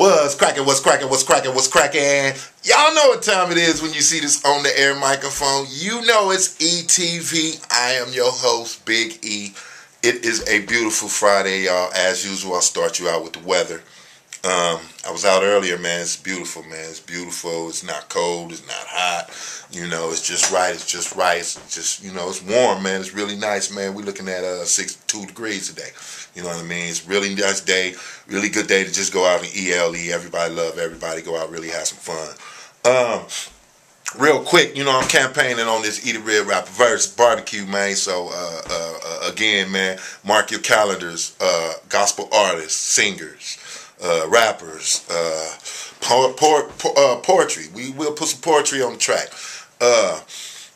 What's cracking? What's cracking? What's cracking? What's cracking? Y'all know what time it is when you see this on the air microphone. You know it's ETV. I am your host, Big E. It is a beautiful Friday, y'all. As usual, I'll start you out with the weather. Um, I was out earlier, man. It's beautiful, man. It's beautiful. It's not cold. It's not hot. You know, it's just right. It's just right. It's just, you know, it's warm, man. It's really nice, man. We're looking at uh, 62 degrees today. You know what I mean? It's really nice day. Really good day to just go out and ELE. Everybody love everybody. Go out, really have some fun. Um, real quick, you know, I'm campaigning on this Eat a Rib Rap a verse barbecue, man. So, uh, uh, uh, again, man, mark your calendars. Uh, gospel artists, singers, uh, rappers, uh, uh, poetry. We will put some poetry on the track. Uh,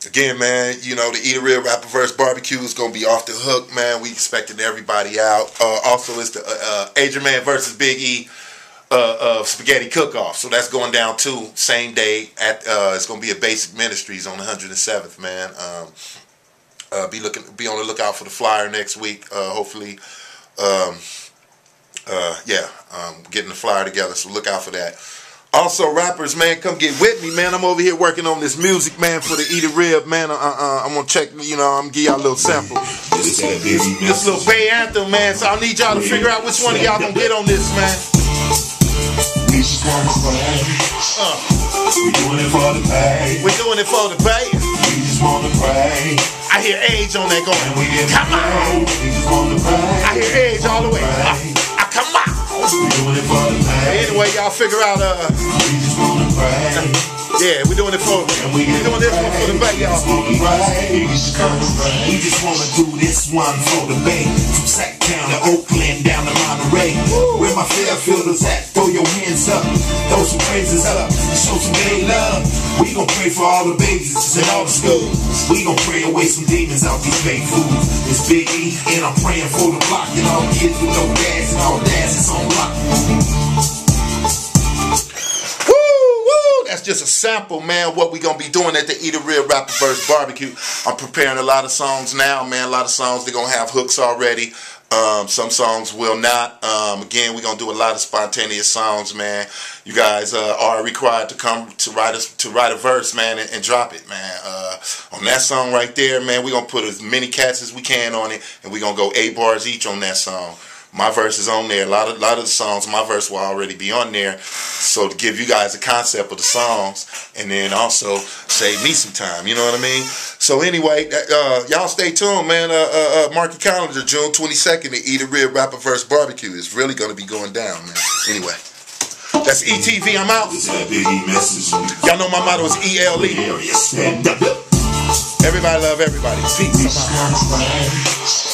again, man, you know, the Eat a Rib Rap a Verse Barbecue is going to be off the hook, man. We expecting everybody out. Uh, also, it's the uh, Adrian Man versus Big E uh, Spaghetti Cook-Off. So that's going down too, same day. At uh, It's going to be at Basic Ministries on 107th, man. Um, uh, be looking, be on the lookout for the flyer next week. Hopefully, um, uh, yeah, um, getting the flyer together. So look out for that. Also, rappers, man, come get with me, man. I'm over here working on this music, man, for the Eat a Rib, man. Uh, uh, I'm gonna check, you know, I'm gonna give y'all a little sample. This, this little Bay Anthem, man. So I need y'all to figure out which one of y'all gonna get on this, man. We just wanna pray. Uh, We doing it for the pay. we're doing it for the Bay. We just wanna pray. I hear age on that going. Come on. We just wanna pray. I hear age all the way. Uh, Anyway, y'all figure out, uh, yeah, we're doing it for, we we're doing this one for the Bay, y'all. We just wanna do this one for the Bay. From Sacktown to Oakland down to Monterey. Where my Fairfielders at? We gon' pray for all the babies in all the schools. We gon' pray away some demons out these fake fools. It's Big E, and I'm praying for the block and all kids with no dads and all dads is on lock. Woo, woo! That's just a sample, man. What we gonna be doing at the Eat a Rib Rap a Verse Barbecue. I'm preparing a lot of songs now, man. A lot of songs they're gonna have hooks already. Um, some songs will not. Um, again, we're gonna do a lot of spontaneous songs, man. You guys uh, are required to come to write us to write a verse, man, and, and drop it, man. Uh, on that song right there, man, we're gonna put as many cats as we can on it, and we're gonna go eight bars each on that song. My verse is on there. A lot of lot of the songs, my verse will already be on there. So to give you guys a concept of the songs, and then also save me some time. You know what I mean? So anyway, uh, y'all stay tuned, man. Uh, uh, uh, mark your calendar, June twenty second, to Eat a Rib Rap a Verse Barbecue. It's really gonna be going down, man. Anyway, that's ETV. I'm out. It's that Biggie message. Y'all know my motto is ELE. Everybody love everybody. Peace.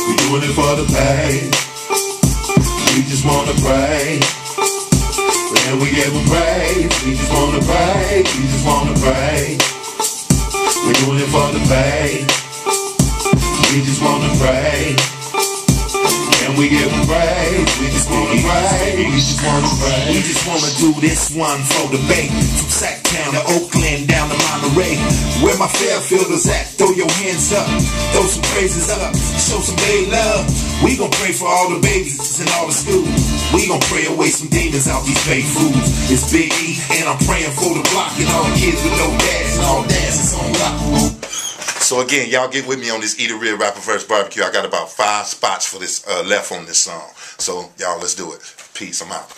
We doing it for the pay. We just wanna pray. And we them praise. We just wanna pray. We just wanna pray. We doing it for the pay. We just wanna pray. And we give them. We just wanna pray. We just wanna pray. We just wanna do this one for the bay. From Sacktown to Oakland down to Monterey. Where my Fairfielders at? Throw your hands up. Throw some praises up. Show some gay love. We gon' pray for all the babies in all the schools. We gon' pray away some demons out these fake foods. It's Big E, and I'm praying for the block and all the kids with no dads and all dads. dances on lock. So again, y'all get with me on this Eat a Rib Rap a Verse Barbecue. I got about five spots for this uh, left on this song. So y'all, let's do it. Peace. I'm out.